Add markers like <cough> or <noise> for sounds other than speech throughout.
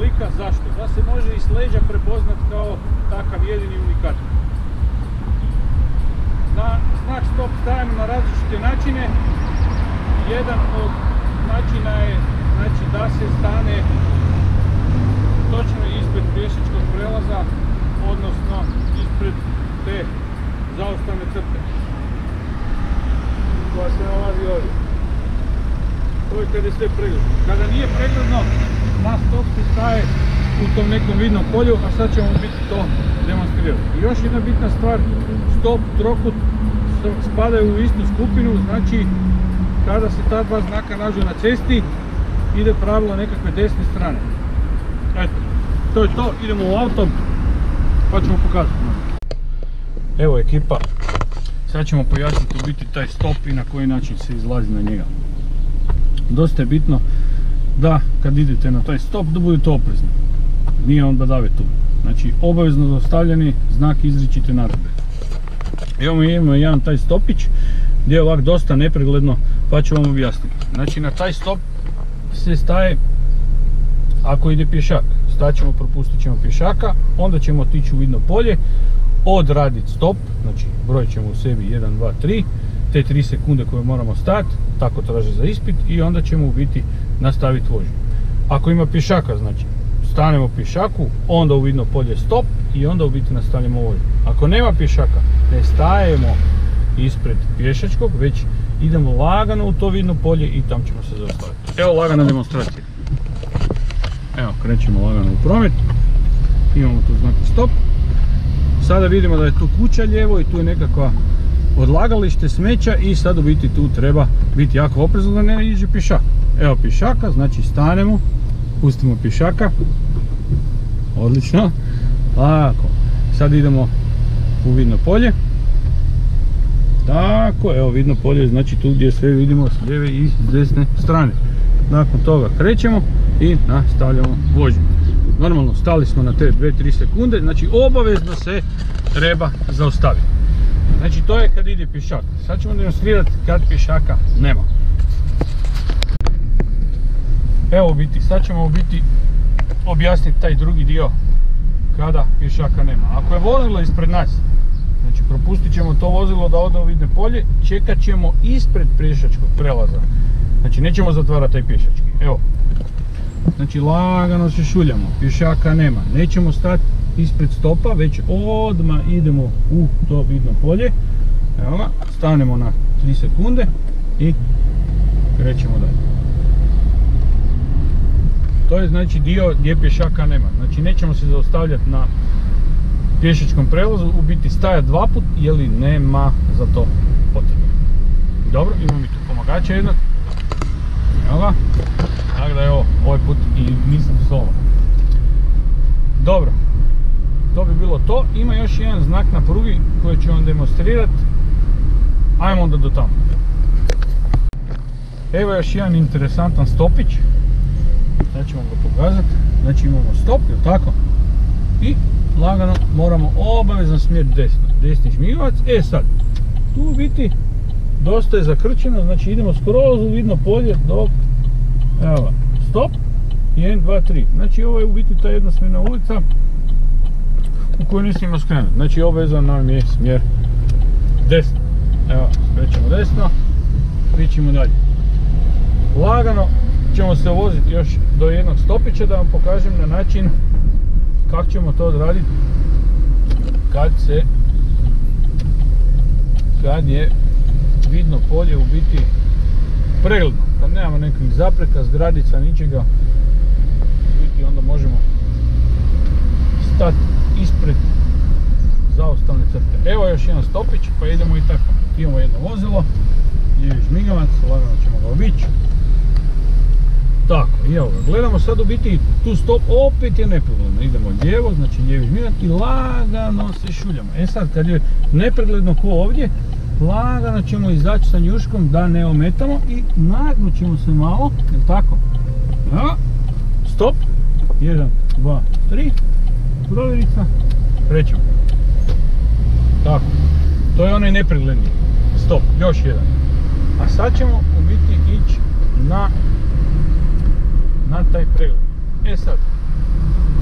oblika, zašto? Da se može i s leđa prepoznat kao takav jedini unikator. Na znak stop stavimo na različite načine. Jedan od načina je znači, da se stane točno ispred pješačkog prelaza, odnosno ispred te zaustavne crte koja se nalazi ovdje. To je kada je sve pregledno. Kada nije pregledno, na stop se staje u tom nekom vidnom polju, a sad ćemo biti to demonstrirati. I još jedna bitna stvar, stop, trokut spadaju u istu skupinu, znači kada se ta dva znaka nađu na cesti, ide pravilo nekakve desne strane. Eto, to je to, idemo u auto, pa ćemo pokazati. Evo ekipa, sad ćemo pojasniti u biti taj stop i na koji način se izlazi na njega. Dosta je bitno da kad idete na taj stop da budete oprezni. Nije on badave tu. Znači obavezno zaustavljeni znak izričite naredbe. Evo mi imamo jedan taj stopić gdje je ovak dosta nepregledno pa ću vam objasniti. Znači na taj stop se staje ako ide pješak. Staćemo, propustit ćemo pješaka, onda ćemo otići u vidno polje, odraditi stop, znači broj ćemo u sebi 1, 2, 3, te 3 sekunde koje moramo stati, tako traže za ispit i onda ćemo u biti nastaviti vožnju. Ako ima pješaka, znači stanemo pješaku, onda u vidno polje stop i onda u biti nastavljamo vožnju. Ako nema pješaka, ne stajemo ispred pješačkog, već idemo lagano u to vidno polje i tam ćemo se zaustaviti. Evo lagana demonstracija. Evo, krećemo lagano u promet. Imamo tu znak stop. Sada vidimo da je tu kuća lijevo i tu je nekakva odlagalište smeća i sad u biti tu treba biti jako oprezan da ne iđe pješak. Evo pješaka, znači stanemo, pustimo pješaka. Odlično. Lako. Sad idemo u vidno polje. Tako, evo vidno polje, znači tu gdje sve vidimo s lijeve i s desne strane. Nakon toga krećemo i nastavljamo vožnju. Normalno stali smo na te 2-3 sekunde, znači obavezno se treba zaustaviti. Znači to je kad ide pješak. Sad ćemo demonstrirati kad pješaka nema. Evo biti, sad ćemo biti objasniti taj drugi dio kada pješaka nema. Ako je vozilo ispred nas, znači propustit ćemo to vozilo da ode u vidne polje, čekat ćemo ispred pješačkog prelaza. Znači nećemo zatvarati taj pješački. Evo. Znači lagano se šuljamo, pješaka nema. Nećemo stati ispred stopa, već odmah idemo u to vidno polje. Evo stanemo na 3 sekunde i krećemo dalje. To je znači dio gdje pješaka nema. Znači nećemo se zaustavljati na pješačkom prelazu, u biti stajati dva put, jer nema za to potrebe. Dobro, imamo mi tu pomagača jednog. Evo ga. Tako da evo, ovaj put i nisam solo. Dobro, to bi bilo to. Ima još jedan znak na prugi koji ću vam demonstrirati. Ajmo onda do tamo. Evo još jedan interesantan stopić. Sad ćemo ga pokazati. Znači imamo stop, jel tako? I lagano moramo obavezan smjer desno. Desni žmigavac. E sad, tu biti dosta je zakrčeno, znači idemo skroz u vidno polje dok Evo stop, 1, 2, 3. Znači ovo je u biti ta jednosmjerna ulica u kojoj ne skrenuti. Znači obavezan nam je smjer desno. Evo, skrećemo desno, kričimo dalje. Lagano ćemo se voziti još do jednog stopića da vam pokažem na način kako ćemo to odraditi kad se kad je vidno polje u biti pregledno, kad nemamo nekih zapreka, zgradica, ničega, u biti onda možemo stati ispred zaustavne crte. Evo još jedan stopić, pa idemo i tako. Imamo jedno vozilo, lijevi žmigavac, lagano ćemo ga obići. Tako, i evo ga, gledamo sad u biti tu stop, opet je nepregledno. Idemo lijevo, znači lijevi žmigavac i lagano se šuljamo. E sad, kad je nepregledno ko ovdje, lagano ćemo izaći sa njuškom da ne ometamo i nagnut ćemo se malo, jel tako? Evo, stop, 1, 2, 3, provjerica, krećemo. Tako, to je onaj nepregledni stop, još jedan. A sad ćemo u biti ići na, na taj pregled. E sad,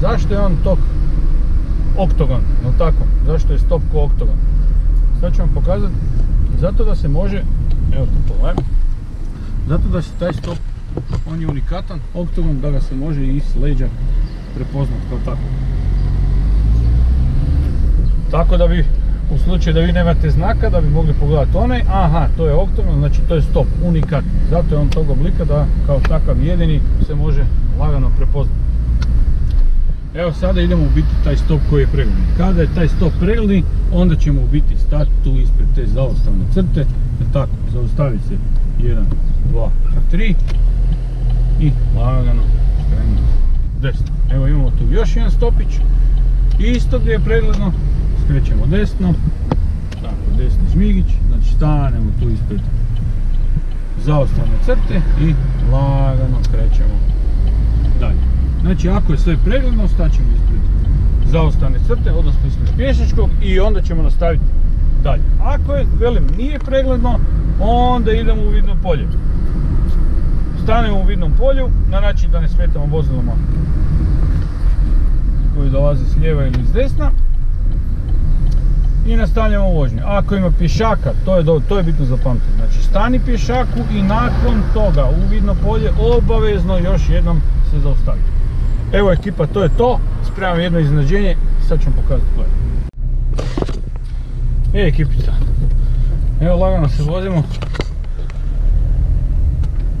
zašto je on tok oktogon, jel tako? Zašto je stop ko oktogon? Sad ću vam pokazati, zato da se može, evo to pogledaj, zato da se taj stop, on je unikatan, oktogon, da ga se može i s leđa prepoznat kao tako. Tako da bi, u slučaju da vi nemate znaka, da bi mogli pogledati onaj, aha, to je oktogon, znači to je stop, unikat. Zato je on tog oblika da kao takav jedini se može lagano prepoznati. Evo sada idemo u biti taj stop koji je pregledni. Kada je taj stop pregledni, onda ćemo u biti stati tu ispred te zaustavne crte. Tako, zaustaviti se 1, 2, 3 i lagano krenuti desno. Evo imamo tu još jedan stopić. Isto gdje je pregledno, skrećemo desno. Tako, desni žmigić, znači stanemo tu ispred zaustavne crte i lagano krećemo dalje. Znači ako je sve pregledno, staćemo ispred zaustavne crte, odnosno ispred pješačkog i onda ćemo nastaviti dalje. Ako je, velim, nije pregledno, onda idemo u vidno polje. Stanemo u vidnom polju na način da ne smetamo vozilama koji dolaze s lijeva ili s desna i nastavljamo vožnju. Ako ima pješaka, to je, to je bitno zapamtiti. Znači stani pješaku i nakon toga u vidno polje obavezno još jednom se zaustaviti. Evo ekipa, to je to. Spremam jedno iznenađenje, sad ću vam pokazati koje. E ekipica, evo lagano se vozimo.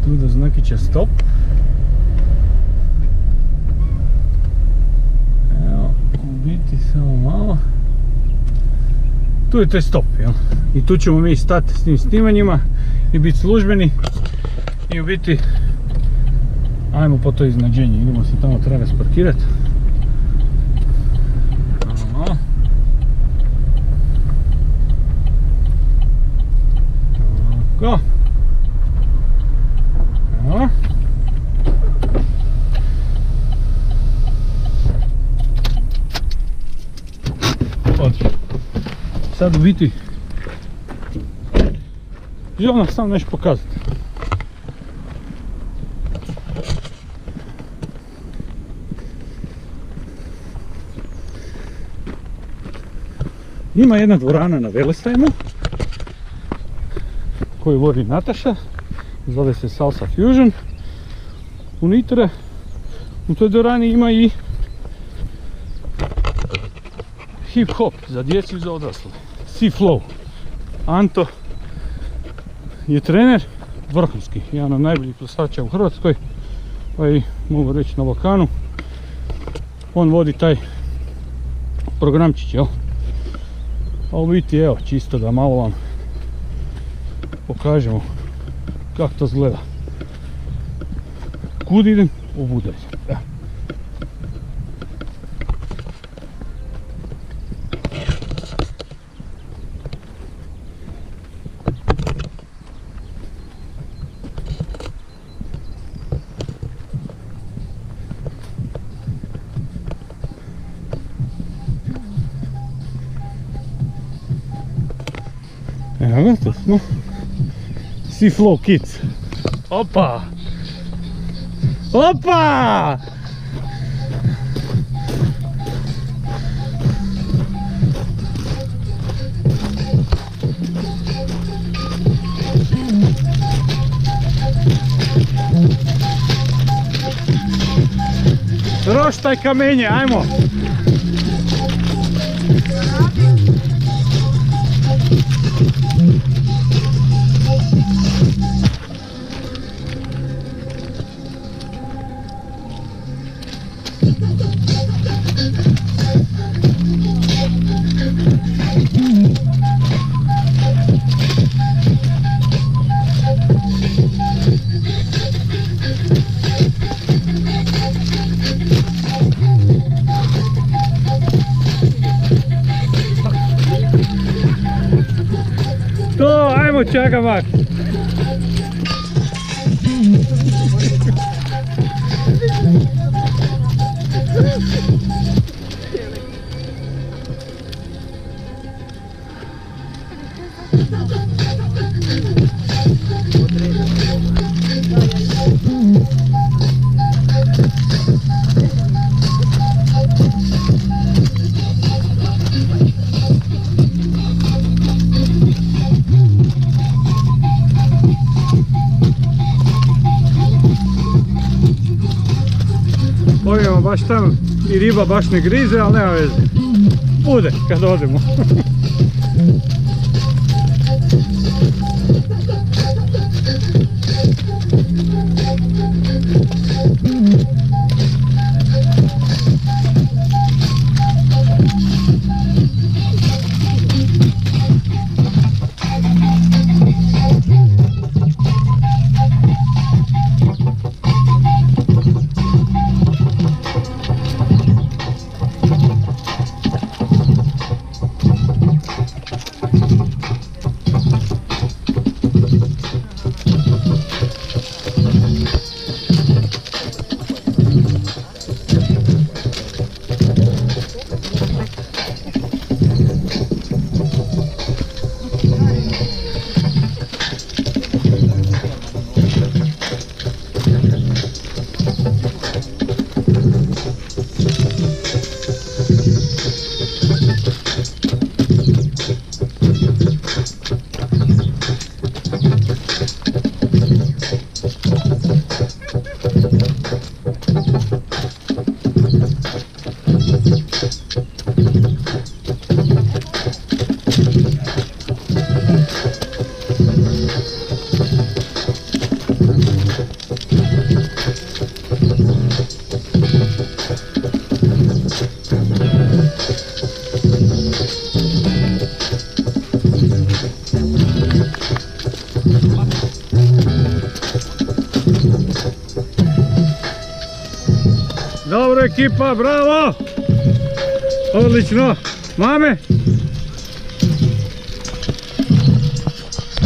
Tu do znakića stop. Evo, u biti samo malo. Tu je taj stop, jel? I tu ćemo mi stati s tim snimanjima i biti službeni i u biti Ajmo po to iznadženje, idemo se tamo treba sparkirati. Tako. Evo. Sad u biti želim vam sam nešto pokazati. Ima jedna dvorana na Velesajmu koju vodi Nataša, zove se Salsa Fusion. Unutra u toj dvorani ima i hip hop za djecu i za odrasle. Sea Flow. Anto je trener, vrhunski, jedan od najboljih plesača u Hrvatskoj, pa i mogu reći na Balkanu. On vodi taj programčić, jel? A u biti evo, čisto da malo vam pokažemo kako to izgleda. Kud idem? U Budaj. Evo ga, to smo. Sea Flow Kids. Opa! Opa! Roštaj kamenje, ajmo! To, ajmo čaka tamo i riba baš ne grize, ali nema veze. Bude kad odemo. <laughs> ekipa, bravo! Odlično! Mame,